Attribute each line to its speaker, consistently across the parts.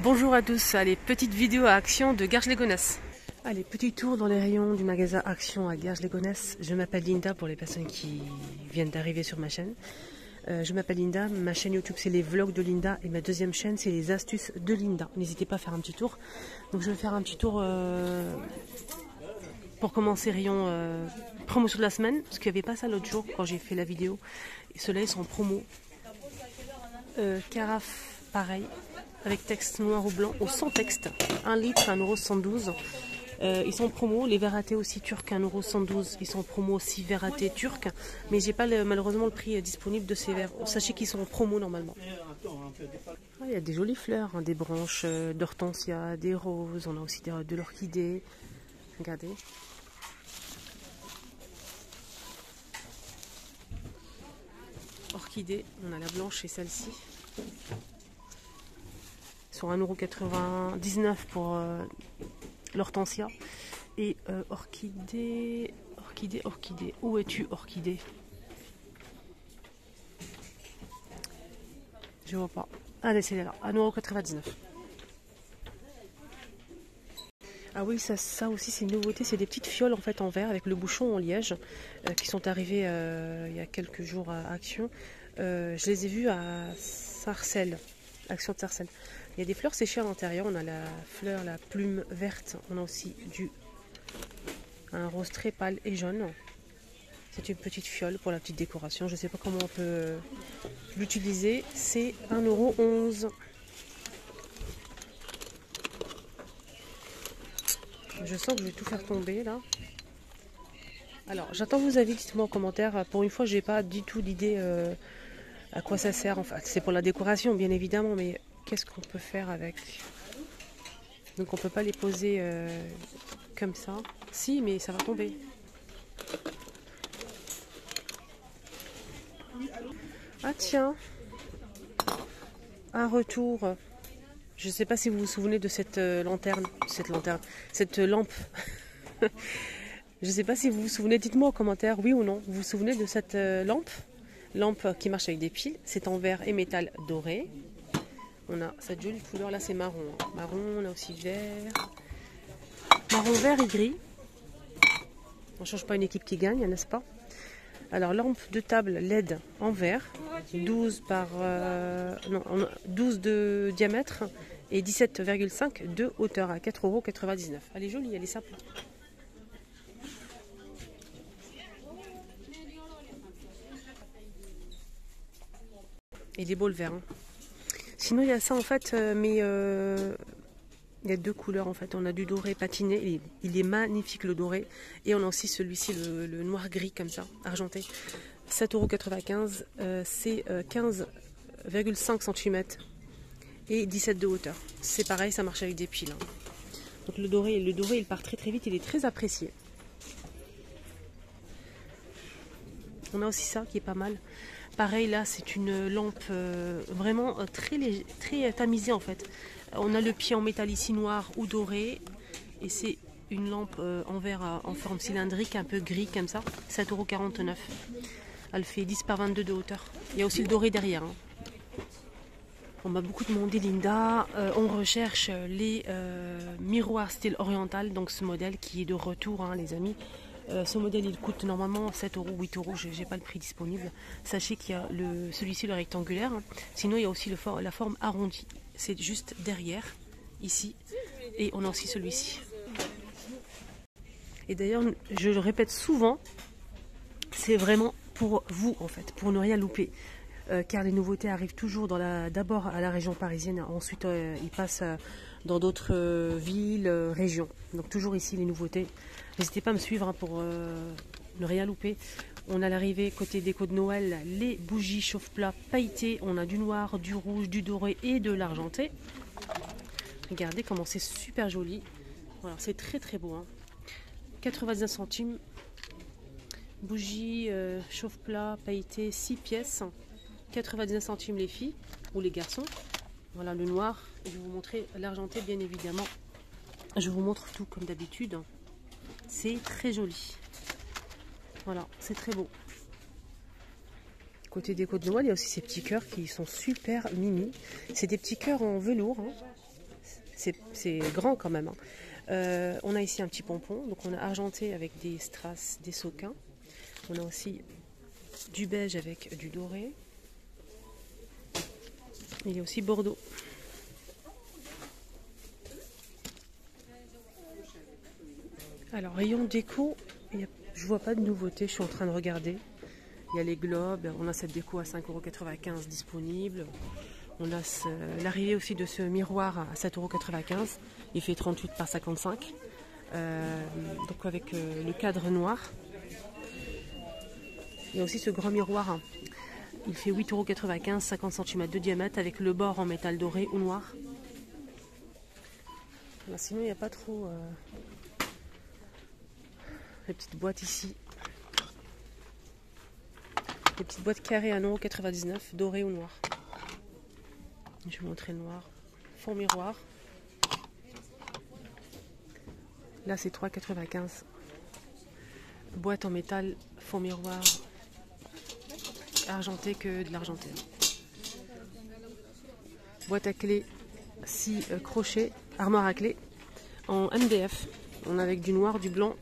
Speaker 1: Bonjour à tous, allez, petite vidéo à Action de Garges-les-Gonesse. Allez, petit tour dans les rayons du magasin Action à Garges-les-Gonesse. Je m'appelle Linda pour les personnes qui viennent d'arriver sur ma chaîne. Euh, je m'appelle Linda, ma chaîne YouTube c'est les vlogs de Linda et ma deuxième chaîne c'est les astuces de Linda. N'hésitez pas à faire un petit tour. Donc je vais faire un petit tour euh, pour commencer rayon euh, promotion de la semaine, parce qu'il n'y avait pas ça l'autre jour quand j'ai fait la vidéo. Et ceux-là en promo. carafe pareil, avec texte noir ou blanc, au sans texte. 1 litre, 1,112€. Euh, ils sont en promo, les verratés aussi turcs, 1,112€. Ils sont en promo aussi verratés turcs. Mais j'ai pas malheureusement le prix disponible de ces verres. Sachez qu'ils sont en promo normalement. Ah, il y a des jolies fleurs, hein, des branches euh, d'hortensia, des roses, on a aussi de l'orchidée. Regardez. Orchidée, on a la blanche et celle-ci sur 1,99€ pour euh, l'hortensia. Et euh, orchidée, orchidée, orchidée. Où es-tu, orchidée? Je vois pas. Allez, c'est là, 1,99€. Ah oui, ça, ça aussi c'est une nouveauté, c'est des petites fioles en fait en verre avec le bouchon en liège euh, qui sont arrivées il y a quelques jours à Action. je les ai vues à Sarcelles, Action de Sarcelles. Il y a des fleurs séchées à l'intérieur. On a la fleur, la plume verte. On a aussi du un rose très pâle et jaune. C'est une petite fiole pour la petite décoration. Je ne sais pas comment on peut l'utiliser. C'est 1,11€. Je sens que je vais tout faire tomber là. Alors, j'attends vos avis. Dites-moi en commentaire. Pour une fois, je n'ai pas du tout d'idée euh, à quoi ça sert. Enfin, c'est pour la décoration, bien évidemment, mais qu'est-ce qu'on peut faire avec? Donc on peut pas les poser euh, comme ça. Si, mais ça va tomber. Ah tiens, un retour. Je ne sais pas si vous vous souvenez de cette euh, lanterne, cette lanterne, cette lampe. Je ne sais pas si vous vous souvenez, dites-moi en commentaire, oui ou non, vous vous souvenez de cette euh, lampe? Lampe qui marche avec des piles, c'est en verre et métal doré. On a cette jolie couleur, là c'est marron. Hein. Marron, on a aussi vert. Marron, vert et gris. On ne change pas une équipe qui gagne, n'est-ce pas? Alors lampe de table LED en verre, 12 par euh, non, 12 de diamètre et 17,5 de hauteur à 4,99€. Elle est jolie, elle est simple. Il est beau le vert. Hein. Sinon, il y a ça en fait, euh, mais euh, il y a deux couleurs en fait. On a du doré patiné, il est, magnifique le doré. Et on a aussi celui-ci, le, noir-gris comme ça, argenté. 7,95€, euh, c'est 15,5 cm et 17 de hauteur. C'est pareil, ça marche avec des piles. Hein. Donc le doré, le doré, il part très très vite, il est très apprécié. On a aussi ça qui est pas mal. Pareil là, c'est une lampe euh, vraiment euh, très, très tamisée en fait. On a le pied en métal ici noir ou doré. Et c'est une lampe euh, en verre en forme cylindrique, un peu gris comme ça. 7,49€. Elle fait 10 par 22 de hauteur. Il y a aussi le doré derrière. Hein. On m'a beaucoup demandé Linda, on recherche les miroirs style oriental, donc ce modèle qui est de retour hein, les amis. Euh, ce modèle il coûte normalement 7 euros, 8 euros, je n'ai pas le prix disponible. Sachez qu'il y a celui-ci le rectangulaire, sinon il y a aussi la forme arrondie. C'est juste derrière, ici, et on a aussi celui-ci. Et d'ailleurs, je le répète souvent, c'est vraiment pour vous en fait, pour ne rien louper. Euh, car les nouveautés arrivent toujours d'abord à la région parisienne, ensuite euh, ils passent dans d'autres villes, régions. Donc toujours ici les nouveautés. N'hésitez pas à me suivre hein, pour euh, ne rien louper. On a l'arrivée côté déco de Noël, les bougies chauffe-plat pailletées. On a du noir, du rouge, du doré et de l'argenté. Regardez comment c'est super joli. Voilà, c'est très très beau. 99 hein. centimes. Bougie euh, chauffe-plat pailletée 6 pièces. 99 centimes les filles ou les garçons. Voilà le noir. je vais vous montrer l'argenté bien évidemment. Je vous montre tout comme d'habitude. C'est très joli. Voilà, c'est très beau. Côté déco de Noël, il y a aussi ces petits cœurs qui sont super mimi. C'est des petits cœurs en velours. Hein. c'est grand quand même. Hein. Euh, on a ici un petit pompon, donc on a argenté avec des strass, des soquins. On a aussi du beige avec du doré. Il y a aussi Bordeaux. Alors, rayon déco, je vois pas de nouveauté, je suis en train de regarder. Il y a les globes, on a cette déco à 5,95€ disponible. On a l'arrivée aussi de ce miroir à 7,95€. Il fait 38 par 55. Euh, donc avec euh, le cadre noir. Il y a aussi ce grand miroir. Hein. Il fait 8,95€, 50 cm de diamètre avec le bord en métal doré ou noir. sinon, il n'y a pas trop... Euh, les petites boîtes ici des petites boîtes carrées à 1,99€, doré ou noir. Je vais montrer le noir. Fond miroir. Là, c'est 3,95. Boîte en métal, fond miroir, argenté que de l'argenté. Boîte à clé, 6 euh, crochets, armoire à clé, en MDF. On a avec du noir, du blanc,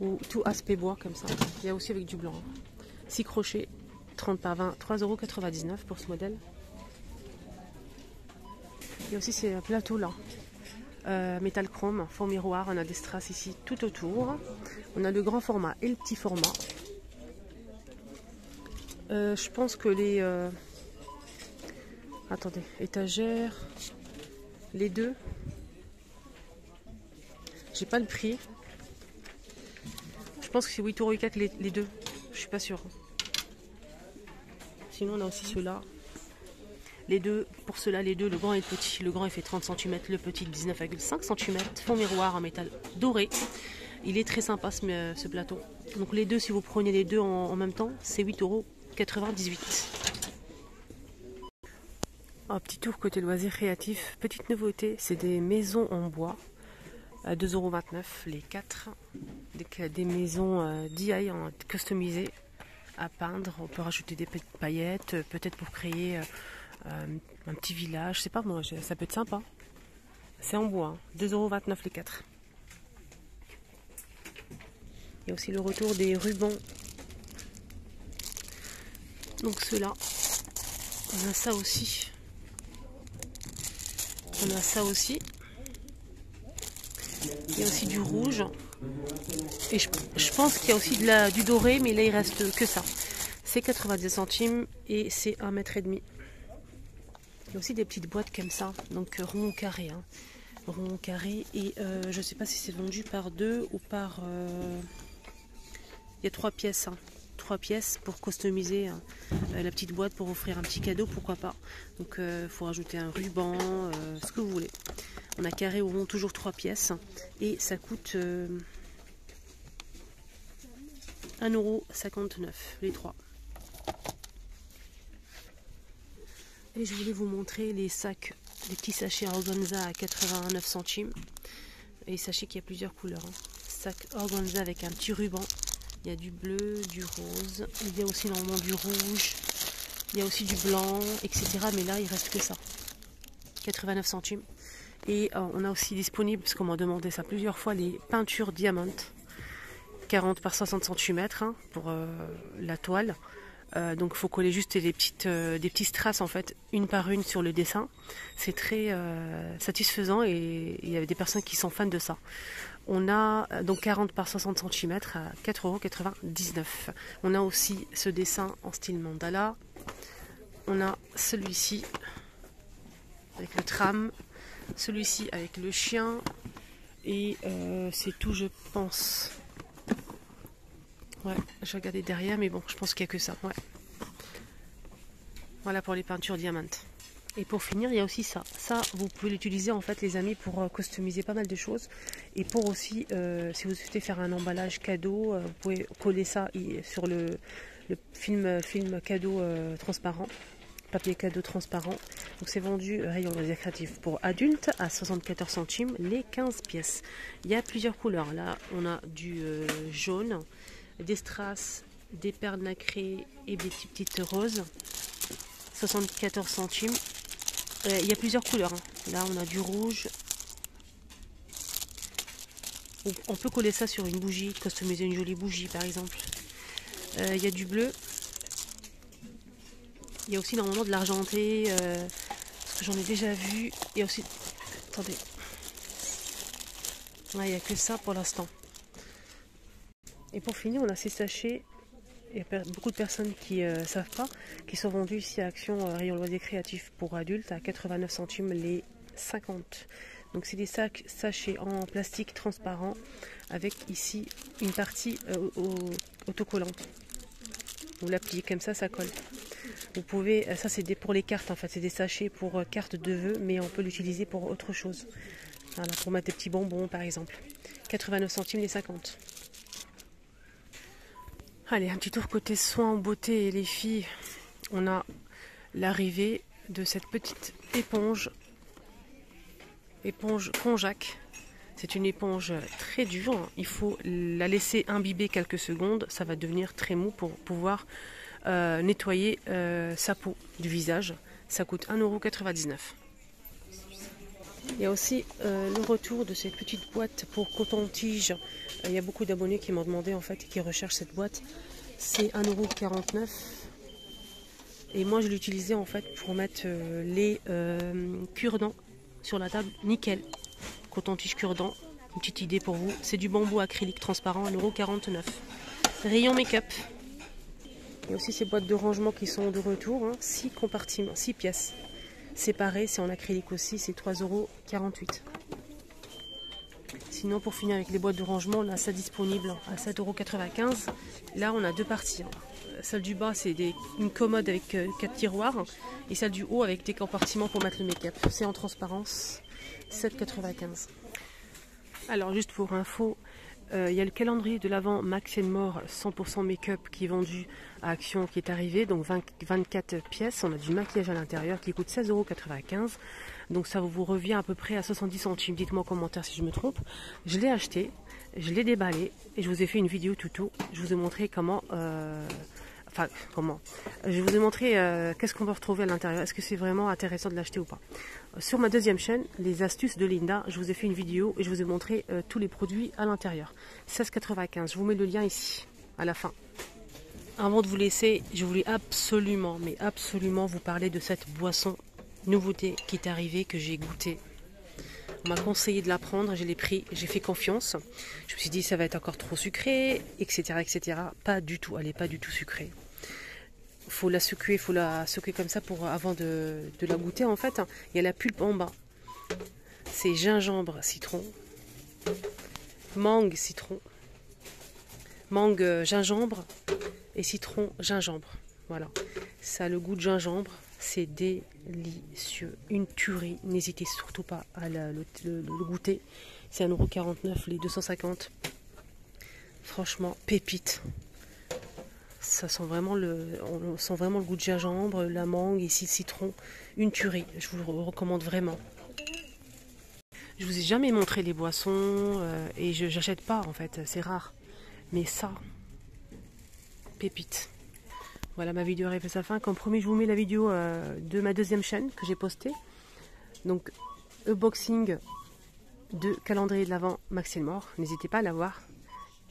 Speaker 1: ou tout aspect bois comme ça. Il y a aussi avec du blanc. 6 crochets, 30 par 20, 3,99€ pour ce modèle. Il y a aussi ces plateaux là. Euh, métal chrome, fond miroir, on a des strass ici tout autour. On a le grand format et le petit format. Euh, je pense que les... Euh, attendez, étagères, les deux. J'ai pas le prix. Je pense que c'est 8,4€ les, les deux. Je suis pas sûre. Sinon, on a aussi ceux-là. Les deux, pour ceux-là, les deux, le grand et le petit. Le grand, il fait 30 cm, le petit, 19,5 cm. Fond miroir en métal doré. Il est très sympa ce, ce, plateau. Donc les deux, si vous prenez les deux en, même temps, c'est 8,98€. Un petit tour côté loisirs créatifs. Petite nouveauté, c'est des maisons en bois 2,29€ les 4. Des, maisons euh, DI customisées à peindre. On peut rajouter des paillettes, euh, peut-être pour créer euh, un petit village. Je sais pas moi, ça peut être sympa. C'est en bois, 2,29€ hein. les 4. Il y a aussi le retour des rubans. Donc ceux-là, on a ça aussi. On a ça aussi. Il y a aussi du rouge. Et je, pense qu'il y a aussi du doré, mais là il reste que ça. C'est 90 centimes et c'est 1 mètre et demi. Il y a aussi des petites boîtes comme ça, donc rond carré. Hein. Rond carré et euh, je ne sais pas si c'est vendu par deux ou par... Euh, il y a trois pièces. Hein. Trois pièces pour customiser hein, euh, la petite boîte pour offrir un petit cadeau, pourquoi pas. Donc il faut rajouter un ruban, ce que vous voulez. On a carré ou rond toujours trois pièces et ça coûte 1,59€ les trois. Et je voulais vous montrer les sacs, les petits sachets organza à 89 centimes. Et sachez qu'il y a plusieurs couleurs. Hein. Sac organza avec un petit ruban. Il y a du bleu, du rose. Il y a aussi normalement du rouge. Il y a aussi du blanc, etc. Mais là, il reste que ça. 89 centimes. Et euh, on a aussi disponible, parce qu'on m'a demandé ça plusieurs fois, les peintures diamantes. 40 par 60 cm hein, pour euh, la toile. Euh, donc il faut coller juste des petites, des traces en fait, une par une sur le dessin. C'est très satisfaisant et il y avait des personnes qui sont fans de ça. On a donc 40 par 60 cm à 4,99€. On a aussi ce dessin en style mandala. On a celui-ci avec le tram celui-ci avec le chien. Et euh, c'est tout, je pense. Ouais, je regarder derrière, mais bon, je pense qu'il n'y a que ça. Ouais. Voilà pour les peintures diamantes. Et pour finir, il y a aussi ça. Ça, vous pouvez l'utiliser en fait, les amis, pour euh, customiser pas mal de choses. Et pour aussi, euh, si vous souhaitez faire un emballage cadeau, vous pouvez coller ça sur le, film, film cadeau transparent papier cadeau transparent. Donc c'est vendu euh, rayon loisirs pour adultes à 74 centimes les 15 pièces. Il y a plusieurs couleurs. Là, on a du euh, jaune, des strass, des perles nacrées et des petites roses. 74 centimes. Euh, il y a plusieurs couleurs. Hein. Là, on a du rouge. On peut coller ça sur une bougie, customiser une jolie bougie par exemple. Il y a du bleu. Il y a aussi normalement de l'argenté. Euh, parce que j'en ai déjà vu. Il y a aussi... Attendez. il n'y a que ça pour l'instant. Et pour finir, on a ces sachets. Il y a beaucoup de personnes qui ne euh, savent pas, qui sont vendus ici à Action Rayon Loisirs Créatifs pour adultes à 89 centimes les 50. Donc c'est des sacs sachets en plastique transparent avec ici une partie autocollante. Vous l'appliquez comme ça, ça colle. Vous pouvez, euh, ça c'est pour les cartes en fait, c'est des sachets pour euh, cartes de vœux, mais on peut l'utiliser pour autre chose. Voilà, pour mettre des petits bonbons par exemple. 89 centimes les 50. Allez, un petit tour côté soins, beauté et les filles. On a l'arrivée de cette petite éponge, éponge Conjac c'est une éponge très dure. Il faut la laisser imbiber quelques secondes. Ça va devenir très mou pour pouvoir euh, nettoyer euh, sa peau du visage. Ça coûte 1,99€. Il y a aussi euh, le retour de cette petite boîte pour coton-tige. il y a beaucoup d'abonnés qui m'ont demandé en fait qui recherchent cette boîte. C'est 1,49€. Et moi je l'utilisais en fait pour mettre les cure-dents sur la table nickel coton-tige cure-dent. Une petite idée pour vous. C'est du bambou acrylique transparent, 1,49€. Rayon make-up. Il y a aussi ces boîtes de rangement qui sont de retour. 6 hein. compartiments, 6 pièces. Séparées, c'est en acrylique aussi, c'est 3,48€. Sinon, pour finir avec les boîtes de rangement, on a ça disponible à 7,95€. Là, on a deux parties. Hein. Celle du bas, c'est une commode avec 4 euh, tiroirs. Et celle du haut avec des compartiments pour mettre le make-up. C'est en transparence. 7,95. Alors juste pour info, euh, il y a le calendrier de l'avant Max More 100% make-up qui est vendu à Action qui est arrivé, donc 24 pièces. On a du maquillage à l'intérieur qui coûte 16,95€. Donc ça vous revient à peu près à 70 centimes. Dites-moi en commentaire si je me trompe. Je l'ai acheté, je l'ai déballé et je vous ai fait une vidéo tuto. Je vous ai montré comment euh, Enfin, comment Je vous ai montré euh, qu'est-ce qu'on peut retrouver à l'intérieur. Est-ce que c'est vraiment intéressant de l'acheter ou pas? Sur ma deuxième chaîne, les astuces de Linda, je vous ai fait une vidéo et je vous ai montré euh, tous les produits à l'intérieur. 16,95. Je vous mets le lien ici, à la fin. Avant de vous laisser, je voulais absolument, mais absolument vous parler de cette boisson nouveauté qui est arrivée, que j'ai goûtée on m'a conseillé de la prendre, je l'ai pris, j'ai fait confiance. Je me suis dit ça va être encore trop sucré, etc. etc. Pas du tout, elle n'est pas du tout sucrée faut la secouer, faut la secouer comme ça pour avant de, la goûter en fait. Il y a la pulpe en bas. C'est gingembre, citron, mangue, citron, mangue, euh, gingembre et citron, gingembre. Voilà. Ça le goût de gingembre. C'est délicieux. Une tuerie. N'hésitez surtout pas à le, le goûter. C'est 1,49€ les 250. Franchement, pépite. Ça sent vraiment le, on sent vraiment le goût de gingembre, la mangue, ici le citron. Une tuerie, je vous recommande vraiment. Je vous ai jamais montré les boissons euh, et je n'achète pas en fait, c'est rare. Mais ça, pépite. Voilà, ma vidéo arrive à sa fin. Comme promis, je vous mets la vidéo euh, de ma deuxième chaîne que j'ai postée. Donc, unboxing de calendrier de l'Avent Maxime Mort. N'hésitez pas à la voir.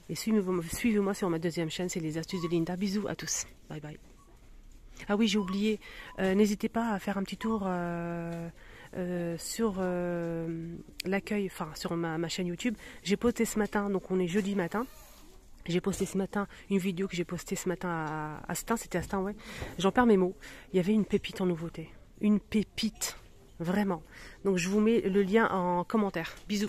Speaker 1: Et suivez-moi sur ma deuxième chaîne, c'est les astuces de Linda. Bisous à tous. Bye bye. Ah oui, j'ai oublié. Euh, n'hésitez pas à faire un petit tour euh, euh, sur l'accueil, enfin sur ma, chaîne YouTube. J'ai posté ce matin, donc on est jeudi matin. J'ai posté ce matin une vidéo que j'ai postée ce matin à Astin, c'était Astin, ouais. J'en perds mes mots. Il y avait une pépite en nouveauté. Une pépite, vraiment. Donc je vous mets le lien en commentaire. Bisous.